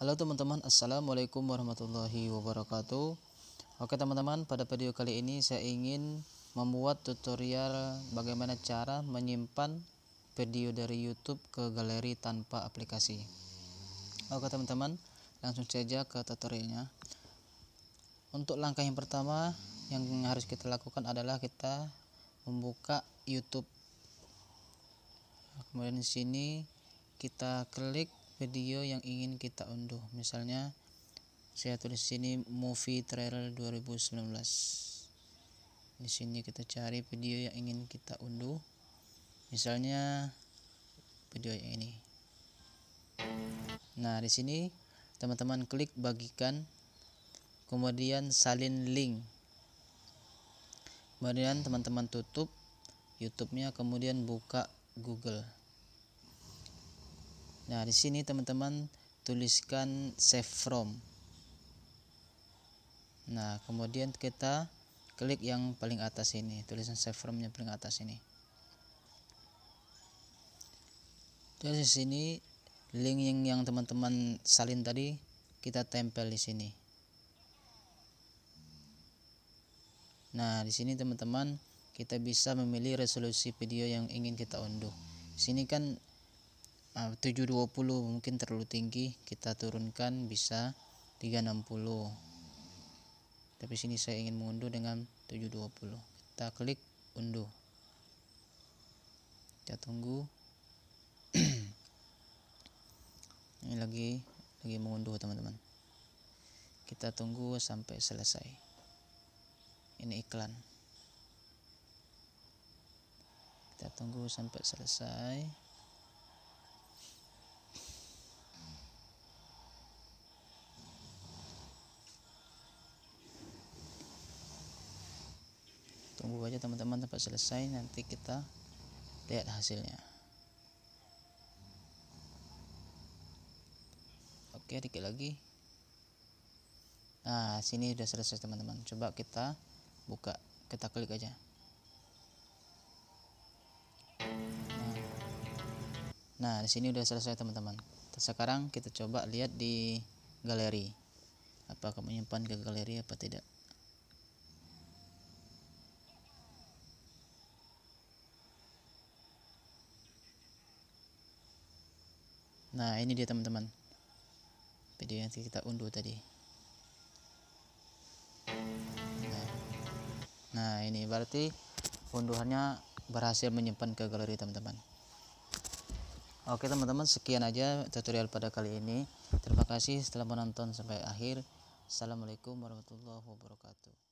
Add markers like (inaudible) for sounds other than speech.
Halo teman-teman, Assalamualaikum warahmatullahi wabarakatuh. Oke teman-teman, pada video kali ini saya ingin membuat tutorial bagaimana cara menyimpan video dari YouTube ke galeri tanpa aplikasi. Oke teman-teman, langsung saja ke tutorialnya. Untuk langkah yang pertama yang harus kita lakukan adalah kita membuka YouTube. Kemudian di sini kita klik video yang ingin kita unduh. Misalnya saya tulis sini movie trailer 2019 di sini kita cari video yang ingin kita unduh. Misalnya video yang ini. Nah di sini teman-teman klik bagikan. Kemudian salin link. Kemudian teman-teman tutup. YouTube-nya kemudian buka Google Nah, di sini teman-teman tuliskan save from. Nah, kemudian kita klik yang paling atas ini, tulisan save from-nya paling atas ini. Terus di sini link yang yang teman-teman salin tadi kita tempel di sini. Nah, di sini teman-teman kita bisa memilih resolusi video yang ingin kita unduh. Di sini kan 720 mungkin terlalu tinggi kita turunkan bisa 360 tapi sini saya ingin mengunduh dengan 720 kita klik unduh. Kita tunggu. (clears throat) Ini lagi lagi mengunduh teman-teman. Kita tunggu sampai selesai. Ini iklan. Kita tunggu sampai selesai tunggu aja teman-teman sampai selesai nanti kita lihat hasilnya. Oke dikit lagi. Nah sini udah selesai teman-teman. Coba kita buka kita klik aja. Nah, di sini udah selesai teman-teman. Sekarang kita coba lihat di galeri. Apakah menyimpan ke galeri apa tidak nah ini dia teman-teman. Video yang kita unduh tadi. Nah, nah ini berarti unduhannya berhasil menyimpan ke galeri teman-teman. Oke teman-teman sekian aja tutorial pada kali ini. Terima kasih setelah menonton sampai akhir. Assalamualaikum warahmatullahi wabarakatuh